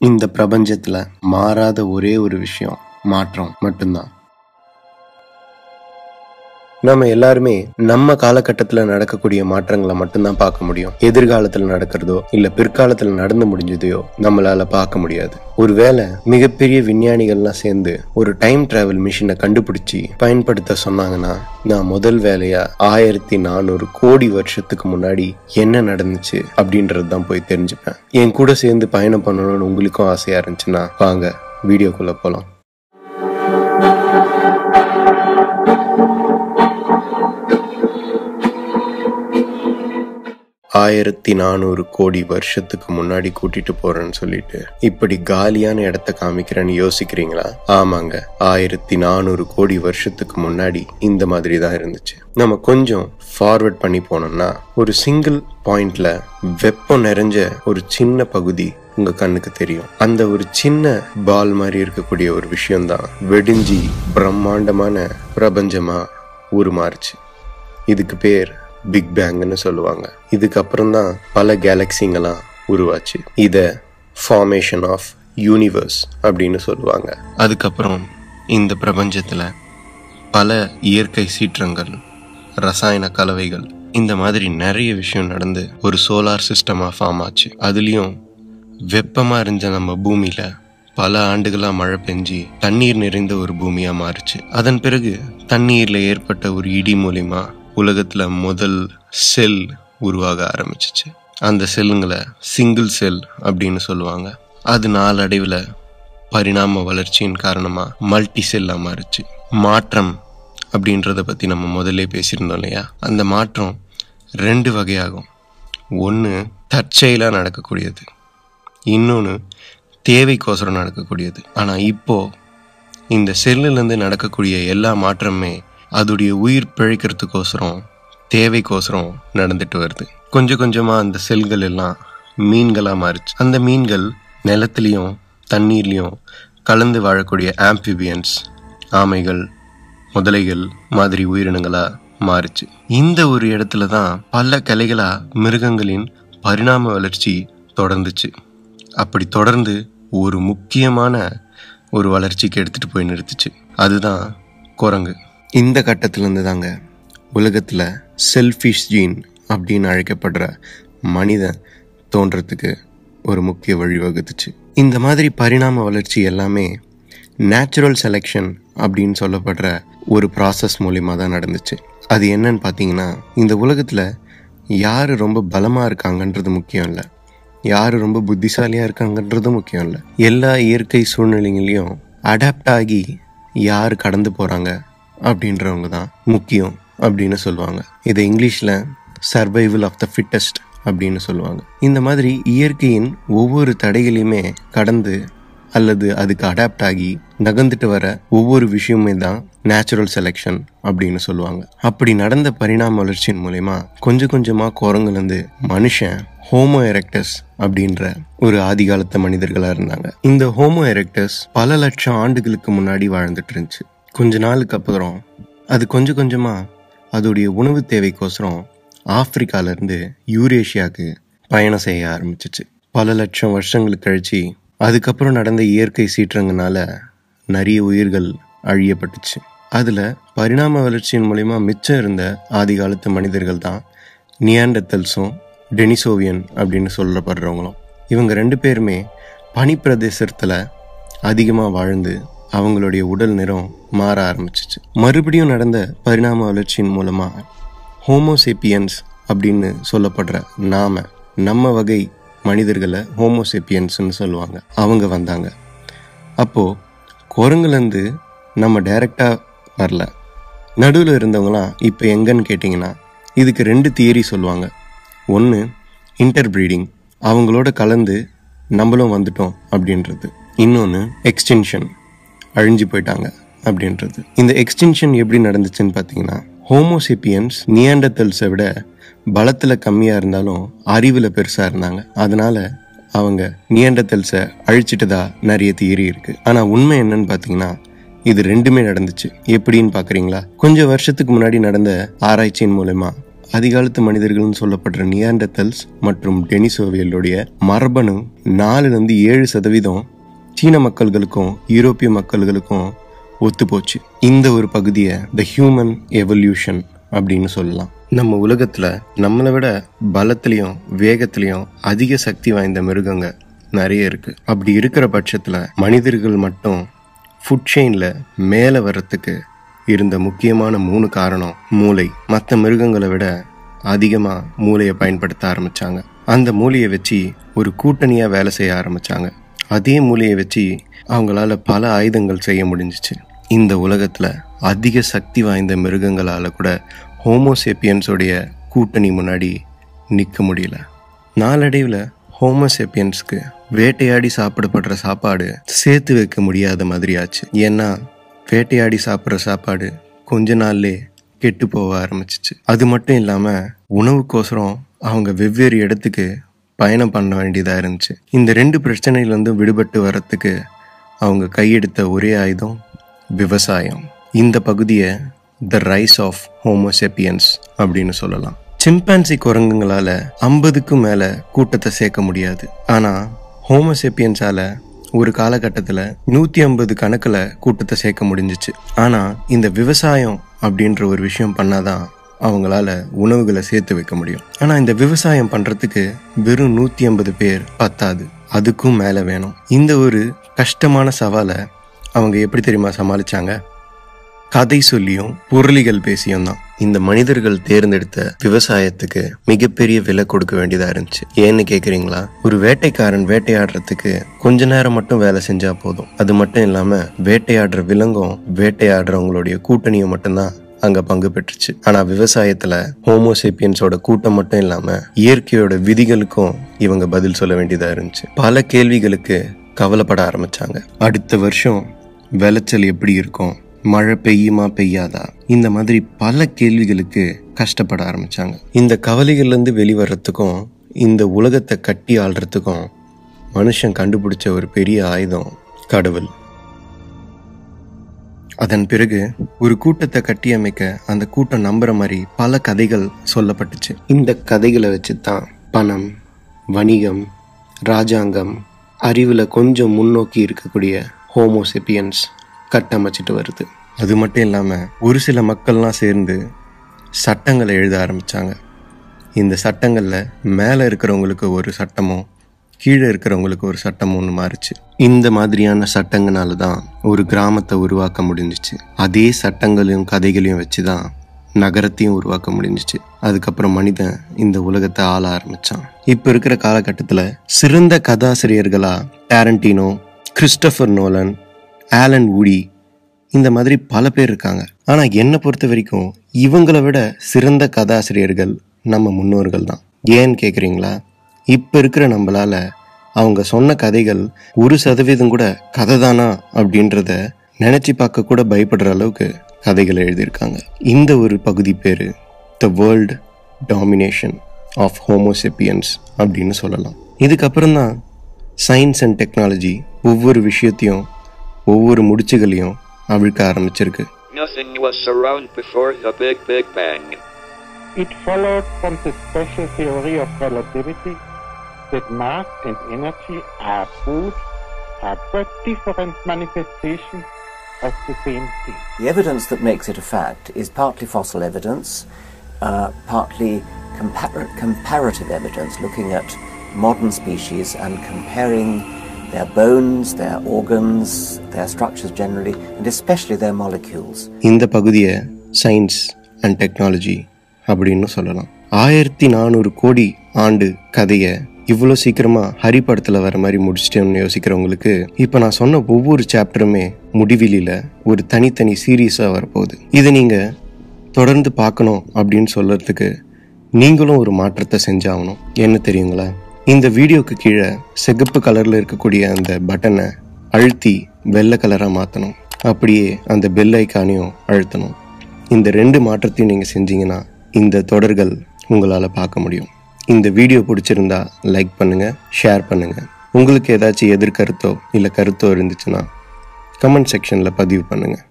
இந்த பிரபஞ்சத்துல மாறாத ஒரே ஒரு விஷயம் மாற்றம் மட்டும்தான். நம்ம எல்லாருமே நம்ம காலகட்டத்துல நடக்கக்கூடிய மாற்றங்களை மட்டும்தான் பார்க்க முடியும். எதிர்காலத்துல நடக்கிறதோ இல்ல பிற்காலத்துல நடந்து முடிஞ்சதையோ நம்மளால பார்க்க முடியாது. ஒருவேளை மிகப்பெரிய விஞ்ஞானிகள்லாம் சேர்ந்து ஒரு டைம் டிராவல் மிஷினை கண்டுபிடிச்சி பயன்படுத்த சொன்னாங்கன்னா நான் முதல் வேலையா ஆயிரத்தி நானூறு கோடி வருஷத்துக்கு முன்னாடி என்ன நடந்துச்சு அப்படின்றது தான் போய் தெரிஞ்சுப்பேன். என் கூட சேர்ந்து பயணம் பண்ணணும்னு உங்களுக்கும் ஆசையா இருந்துச்சுன்னா வாங்க வீடியோக்குள்ள போலாம். ஆயிரத்தி நானூறு கோடி வருஷத்துக்கு முன்னாடி கூட்டிட்டு போறேன்னு சொல்லிட்டு இப்படி காலியான இடத்த காமிக்கிறேன்னு யோசிக்கிறீங்களா? ஆமாங்க. ஆயிரத்தி நானூறு கோடி வருஷத்துக்கு முன்னாடி இந்த மாதிரி தான் இருந்துச்சு. நம்ம கொஞ்சம் ஃபார்வர்ட் பண்ணி போனோம்னா ஒரு சிங்கிள் பாயிண்ட்ல வெப்பம் நிறைஞ்ச ஒரு சின்ன பகுதி உங்க கண்ணுக்கு தெரியும். அந்த ஒரு சின்ன பால் மாதிரி இருக்கக்கூடிய ஒரு விஷயம்தான் வெடிஞ்சி பிரம்மாண்டமான பிரபஞ்சமா உருமாறுச்சு. இதுக்கு பேர் பிக் பேங்னு சொல்லுவாங்க. இதுக்கப்புறம் தான் பல கேலக்சிங்கெல்லாம் உருவாச்சு. இதை ஃபார்மேஷன் ஆஃப் யூனிவர்ஸ் அப்படின்னு சொல்லுவாங்க. அதுக்கப்புறம் இந்த பிரபஞ்சத்தில் பல இயற்கை சீற்றங்கள் ரசாயன கலவைகள் இந்த மாதிரி நிறைய விஷயம் நடந்து ஒரு சோலார் சிஸ்டமாக ஃபார்ம் ஆச்சு. அதுலேயும் வெப்பமாக இருந்த நம்ம பூமியில் பல ஆண்டுகளாக மழை பெஞ்சி தண்ணீர் நிறைந்த ஒரு பூமியாக மாறுச்சு. அதன் பிறகு தண்ணீரில் ஏற்பட்ட ஒரு இடி மூலிமா உலகத்தில் முதல் செல் உருவாக ஆரம்பிச்சிச்சு. அந்த செல்லுங்களை சிங்கிள் செல் அப்படின்னு சொல்லுவாங்க. அது நாளடைவில் பரிணாம வளர்ச்சியின் காரணமாக மல்டி செல்லாக மாறுச்சு. மாற்றம் அப்படின்றத பற்றி நம்ம முதல்ல பேசியிருந்தோம் இல்லையா? அந்த மாற்றம் ரெண்டு வகையாகும். ஒன்று தற்செயலாக நடக்கக்கூடியது. இன்னொன்று தேவைக்கோசரம் நடக்கக்கூடியது. ஆனால் இப்போது இந்த செல்லுலேருந்து நடக்கக்கூடிய எல்லா மாற்றமுமே அதோடைய உயிர் பிழைக்கிறதுக்கோசரம் தேவைக்கோசரம் நடந்துட்டு வருது. கொஞ்சம் கொஞ்சமாக அந்த செல்கள் எல்லாம் மீன்களாக மாறிச்சு. அந்த மீன்கள் நிலத்துலையும் தண்ணீர்லேயும் கலந்து வாழக்கூடிய ஆம்பிபியன்ஸ் ஆமைகள் முதலைகள் மாதிரி உயிரினங்களாக மாறுச்சு. இந்த ஒரு இடத்துல தான் பல கலைகளாக மிருகங்களின் பரிணாம வளர்ச்சி தொடர்ந்துச்சு. அப்படி தொடர்ந்து ஒரு முக்கியமான ஒரு வளர்ச்சிக்கு எடுத்துகிட்டு போய் நிறுத்துச்சு. அதுதான் குரங்கு. இந்த கட்டத்திலேருந்து தாங்க உலகத்தில் செல்ஃபிஷ் ஜீன் அப்படின்னு அழைக்கப்படுற மனிதன் தோன்றத்துக்கு ஒரு முக்கிய வழிவகுத்துச்சு. இந்த மாதிரி பரிணாம வளர்ச்சி எல்லாமே நேச்சுரல் செலெக்ஷன் அப்படின்னு சொல்லப்படுற ஒரு ப்ராசஸ் மூலிமா தான் நடந்துச்சு. அது என்னன்னு பார்த்தீங்கன்னா இந்த உலகத்தில் யார் ரொம்ப பலமாக இருக்காங்கன்றது முக்கியம் இல்லை. யார் ரொம்ப புத்திசாலியாக இருக்காங்கன்றது முக்கியம் இல்லை. எல்லா இயற்கை சூழ்நிலைகளையும் அடாப்ட் ஆகி யார் கடந்து போகிறாங்க அப்படின்றவங்க தான் முக்கியம் அப்படின்னு சொல்லுவாங்க. இதை இங்கிலீஷில் சர்வைவல் ஆஃப் த ஃபிட்டஸ்ட் அப்படின்னு சொல்லுவாங்க. இந்த மாதிரி இயற்கையின் ஒவ்வொரு தடைகளையுமே கடந்து அல்லது அதுக்கு அடாப்ட் ஆகி நகர்ந்துட்டு வர ஒவ்வொரு விஷயமே தான் நேச்சுரல் செலெக்ஷன் அப்படின்னு சொல்லுவாங்க. அப்படி நடந்த பரிணாம வளர்ச்சியின் மூலயமா கொஞ்சம் கொஞ்சமாக குரங்குலேருந்து மனுஷன் ஹோமோ எரக்டஸ் அப்படின்ற ஒரு ஆதிகாலத்த மனிதர்களாக இருந்தாங்க. இந்த ஹோமோ எரெக்டஸ் பல லட்சம் ஆண்டுகளுக்கு முன்னாடி வாழ்ந்துட்டு இருந்துச்சு. கொஞ்ச நாளுக்கு அப்புறம் அது கொஞ்சம் கொஞ்சமாக அதோடைய உணவு தேவைக்கோசரம் ஆப்பிரிக்காலேருந்து யூரேஷியாவுக்கு பயணம் செய்ய ஆரம்பிச்சிச்சு. பல லட்சம் வருஷங்களுக்கு கழிச்சு அதுக்கப்புறம் நடந்த இயற்கை சீற்றங்கனால நிறைய உயிர்கள் அழியப்பட்டுச்சு. அதில் பரிணாம வளர்ச்சியின் மூலிமா மிச்சம் இருந்த ஆதி காலத்து மனிதர்கள் தான் நியாண்டத்தல்ஸும் டெனிசோவியன் அப்படின்னு சொல்லப்படுறவங்களும். இவங்க ரெண்டு பேருமே பனிப்பிரதேசத்தில் அதிகமாக வாழ்ந்து அவங்களுடைய உடல் நிறம் மாற ஆரம்பிச்சிச்சு. மறுபடியும் நடந்த பரிணாம வளர்ச்சியின் மூலமாக ஹோமோசேப்பியன்ஸ் அப்படின்னு சொல்லப்படுற நாம நம்ம வகை மனிதர்களை ஹோமோசேப்பியன்ஸ்னு சொல்லுவாங்க. அவங்க வந்தாங்க. அப்போது குரங்குலேருந்து நம்ம டைரெக்டாக வரல. நடுவில் இருந்தவங்களாம் இப்போ எங்கன்னு கேட்டிங்கன்னா இதுக்கு ரெண்டு தியரி சொல்லுவாங்க. ஒன்று இன்டர்பிரீடிங் அவங்களோட கலந்து நம்மளும் வந்துட்டோம் அப்படின்றது. இன்னொன்று எக்ஸ்டென்ஷன் அழிஞ்சு போயிட்டாங்க அப்படின்றது. இந்த எக்ஸ்டென்ஷன் எப்படி நடந்துச்சுன்னு பார்த்தீங்கன்னா ஹோமோசிப்பியன்ஸ் நியாண்டத்தல்ஸை விட பலத்தில் கம்மியாக இருந்தாலும் அறிவில் பெருசாக இருந்தாங்க. அதனால அவங்க நியாண்டத்தல்ஸை அழிச்சிட்டதா நிறைய தியரி இருக்கு. ஆனால் உண்மை என்னன்னு பார்த்தீங்கன்னா இது ரெண்டுமே நடந்துச்சு. எப்படின்னு பார்க்குறீங்களா? கொஞ்சம் வருஷத்துக்கு முன்னாடி நடந்த ஆராய்ச்சியின் மூலயமா அதிகாலத்து மனிதர்கள்னு சொல்லப்படுற நியாண்டத்தல்ஸ் மற்றும் டெனிசோவியலுடைய மரபணு நாலுலேருந்து ஏழு சதவீதம் சீன மக்கள்களுக்கும் யூரோப்பிய மக்கள்களுக்கும் ஒத்துப்போச்சு. இந்த ஒரு பகுதியை த ஹியூமன் எவல்யூஷன் அப்படின்னு சொல்லலாம். நம்ம உலகத்துல நம்மளை விட பலத்திலையும் வேகத்திலையும் அதிக சக்தி வாய்ந்த மிருகங்க நிறைய இருக்கு. அப்படி இருக்கிற பட்சத்துல மனிதர்கள் மட்டும் ஃபுட் செயின்ல மேலே வர்றதுக்கு இருந்த முக்கியமான மூணு காரணம் மூளை. மற்ற மிருகங்களை விட அதிகமாக மூளையை பயன்படுத்த ஆரம்பிச்சாங்க. அந்த மூளையை வச்சு ஒரு கூட்டணியாக வேலை செய்ய ஆரம்பித்தாங்க அதே மூலையை வச்சு அவங்களால பல ஆயுதங்கள் செய்ய முடிஞ்சிச்சு. இந்த உலகத்தில் அதிக சக்தி வாய்ந்த மிருகங்களால் கூட ஹோமோசேப்பியன்ஸோடைய கூட்டணி முன்னாடி நிற்க முடியல. நாளடைவில் ஹோமோசேப்பியன்ஸ்க்கு வேட்டையாடி சாப்பிடப்படுற சாப்பாடு சேர்த்து வைக்க முடியாத மாதிரி ஆச்சு. ஏன்னா வேட்டையாடி சாப்பிட்ற சாப்பாடு கொஞ்ச நாள்லே கெட்டு போக ஆரம்பிச்சிச்சு. அது மட்டும் இல்லாமல் உணவுக்கோசரம் அவங்க வெவ்வேறு இடத்துக்கு பயணம் பண்ண வேண்டியதாக இருந்துச்சு. இந்த ரெண்டு பிரச்சனையிலேருந்து விடுபட்டு வரத்துக்கு அவங்க கையெடுத்த ஒரே ஆயுதம் விவசாயம். இந்த பகுதியை த ரைஸ் ஆஃப் ஹோமோசெப்பியன்ஸ் அப்படின்னு சொல்லலாம். சிம்பான்சி குரங்குங்களால ஐம்பதுக்கும் மேலே கூட்டத்தை சேர்க்க முடியாது. ஆனால் ஹோமோசெப்பியன்ஸால் ஒரு காலகட்டத்தில் நூற்றி ஐம்பது கணக்கில் கூட்டத்தை சேர்க்க முடிஞ்சிச்சு. ஆனால் இந்த விவசாயம் அப்படின்ற ஒரு விஷயம் பண்ணாதான் அவங்களால உணவுகளை சேர்த்து வைக்க முடியும். ஆனால் இந்த விவசாயம் பண்ணுறதுக்கு வெறும் நூற்றி ஐம்பது பேர் பத்தாது. அதுக்கும் மேலே வேணும். இந்த ஒரு கஷ்டமான சவாலை அவங்க எப்படி தெரியுமா சமாளிச்சாங்க? கதை சொல்லியும் பொருளிகள் பேசியும் தான். இந்த மனிதர்கள் தேர்ந்தெடுத்த விவசாயத்துக்கு மிகப்பெரிய விலை கொடுக்க வேண்டியதா இருந்துச்சு. ஏன்னு கேக்குறீங்களா? ஒரு வேட்டைக்காரன் வேட்டையாடுறதுக்கு கொஞ்ச நேரம் மட்டும் வேலை செஞ்சா போதும். அது மட்டும் இல்லாம வேட்டையாடுற விலங்கும் வேட்டையாடுறவங்களுடைய கூட்டணியும் மட்டும்தான் அங்க பங்கு பெற்றுச்சு. ஆனா விவசாயத்துல ஹோமோசேப்பியன்ஸோட கூட்டம் மட்டும் இல்லாம இயற்கையோட விதிகளுக்கும் இவங்க பதில் சொல்ல வேண்டியதா இருந்துச்சு. பல கேள்விகளுக்கு கவலைப்பட ஆரம்பிச்சாங்க. அடுத்த வருஷம் விளைச்சல் எப்படி இருக்கும்? மழை பெய்யுமா பெய்யாதா? இந்த மாதிரி பல கேள்விகளுக்கு கஷ்டப்பட ஆரம்பிச்சாங்க. இந்த கவலைகள்லேருந்து வெளிவரத்துக்கும் இந்த உலகத்தை கட்டி ஆள்றதுக்கும் மனுஷன் கண்டுபிடிச்ச ஒரு பெரிய ஆயுதம் கடவுள். அதன் பிறகு ஒரு கூட்டத்தை கட்டியமைக்க அந்த கூட்டம் நம்புற மாதிரி பல கதைகள் சொல்லப்பட்டுச்சு. இந்த கதைகளை வச்சு தான் பணம் வணிகம் ராஜாங்கம் அறிவில் கொஞ்சம் முன்னோக்கி இருக்கக்கூடிய ஹோமோசெப்பியன்ஸ் கட்டமைச்சிட்டு வருது. அது மட்டும் இல்லாமல் ஒரு சில மக்கள்லாம் சேர்ந்து சட்டங்களை எழுத ஆரம்பித்தாங்க இந்த சட்டங்களில் மேலே இருக்கிறவங்களுக்கு ஒரு சட்டமும் கீழே இருக்கிறவங்களுக்கு ஒரு சட்டம் ஒன்று மாறுச்சு. இந்த மாதிரியான சட்டங்களால தான் ஒரு கிராமத்தை உருவாக்க முடிஞ்சிச்சு. அதே சட்டங்களையும் கதைகளையும் வச்சு தான் நகரத்தையும் உருவாக்க முடிஞ்சிச்சு. அதுக்கப்புறம் மனிதன் இந்த உலகத்தை ஆள ஆரம்பித்தான் இப்போ இருக்கிற காலகட்டத்தில் சிறந்த கதாசிரியர்களாக Tarantino Christopher Nolan Allen Woody இந்த மாதிரி பல பேர் இருக்காங்க. ஆனால் என்னை பொறுத்த வரைக்கும் இவங்களை விட சிறந்த கதாசிரியர்கள் நம்ம முன்னோர்கள் தான். ஏன்னு கேட்குறீங்களா இப்போ இருக்கிற நம்மளால அவங்க சொன்ன கதைகள் ஒரு சதவீதம் கூட கதை தானா அப்படின்றத நினச்சி பார்க்க கூட பயப்படுற அளவுக்கு கதைகளை எழுதியிருக்காங்க. இந்த ஒரு பகுதி பேர் the world domination of homo sapiens அப்படின்னு சொல்லலாம். இதுக்கப்புறம் தான் சயின்ஸ் அண்ட் டெக்னாலஜி ஒவ்வொரு விஷயத்தையும் ஒவ்வொரு முடிச்சுகளையும் அவிழ்க்க ஆரம்பிச்சிருக்கு. Nothing was around before the Big Big Bang. It followed from the special theory of relativity that mass and energy are both are but different manifestations of the same thing. The evidence that makes it a fact is partly fossil evidence, uh, partly compar- comparative evidence, looking at modern species and comparing their bones, their organs, their structures generally, and especially their molecules. இந்த பகுதியை science and technology அப்படின்னு சொல்லலாம் ஆயிரத்தி நானூறு கோடி ஆண்டு கதையை இவ்வளோ சீக்கிரமாக ஹரி படத்தில் வர மாதிரி முடிச்சிட்டேன்னு யோசிக்கிறவங்களுக்கு இப்போ நான் சொன்ன ஒவ்வொரு சாப்டருமே முடிவிலியில் ஒரு தனித்தனி சீரீஸாக வரப்போகுது. இதை நீங்கள் தொடர்ந்து பார்க்கணும் அப்படின்னு சொல்கிறதுக்கு நீங்களும் ஒரு மாற்றத்தை செஞ்சாகணும். என்ன தெரியுங்களா? இந்த வீடியோக்கு கீழே சிகப்பு கலரில் இருக்கக்கூடிய அந்த பட்டனை அழுத்தி வெள்ளை கலராக மாற்றணும் அப்படியே அந்த பெல் ஐக்கானையும் அழுத்தணும். இந்த ரெண்டு மாற்றத்தையும் நீங்கள் செஞ்சீங்கன்னா இந்த தொடர்கள் உங்களால் பார்க்க முடியும். இந்த வீடியோ பிடிச்சிருந்தா லைக் பண்ணுங்கள் ஷேர் பண்ணுங்கள் உங்களுக்கு ஏதாச்சும் எதிர்கருத்தோ இல்லை கருத்தோ இருந்துச்சுன்னா கமெண்ட் செக்ஷனில் பதிவு பண்ணுங்கள்